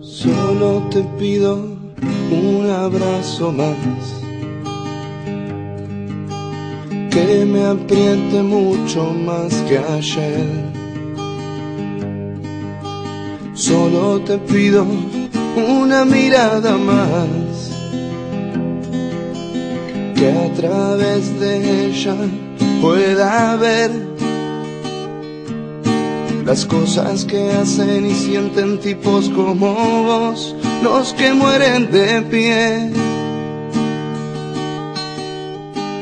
Solo te pido un abrazo más. Que me apriete mucho más que ayer. Solo te pido una mirada más. Que a través de ella pueda ver las cosas que hacen y sienten tipos como vos, los que mueren de pie.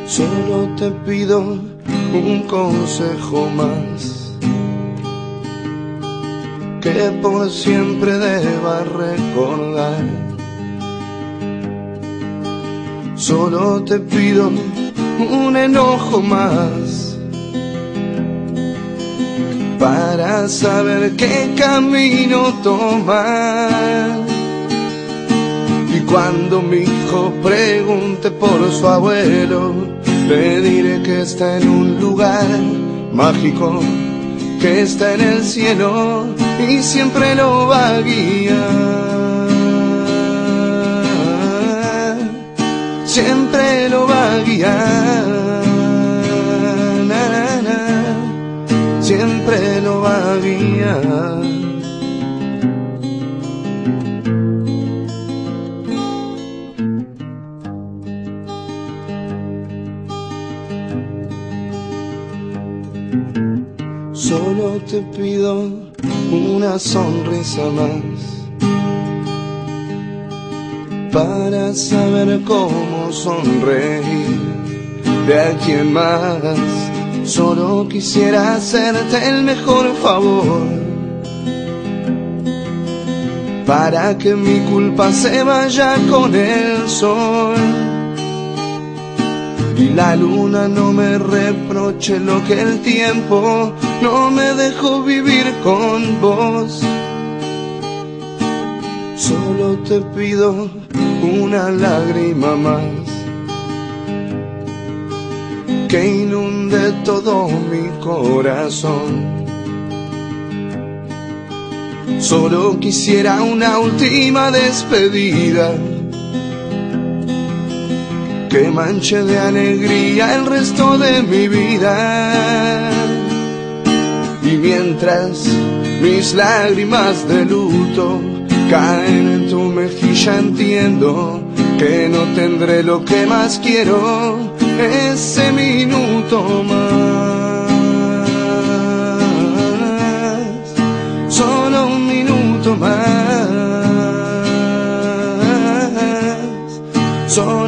Solo te pido un consejo más, que por siempre deba recordar. Solo te pido un enojo más para saber qué camino tomar. Y cuando mi hijo pregunte por su abuelo, le diré que está en un lugar mágico, que está en el cielo y siempre lo va a guiar. Siempre lo va a guiar. Solo te pido una sonrisa más para saber cómo sonreír de a quien más. Solo quisiera hacerte el mejor favor para que mi culpa se vaya con el sol y la luna no me reproche lo que el tiempo no me dejó vivir con vos. Solo te pido una lágrima más que inunde todo mi corazón. Solo quisiera una última despedida que manche de alegría el resto de mi vida. Y mientras mis lágrimas de luto caen en tu mejilla, entiendo que no tendré lo que más quiero ese minuto más.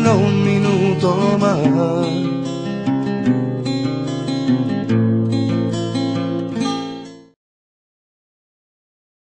solo un minuto más.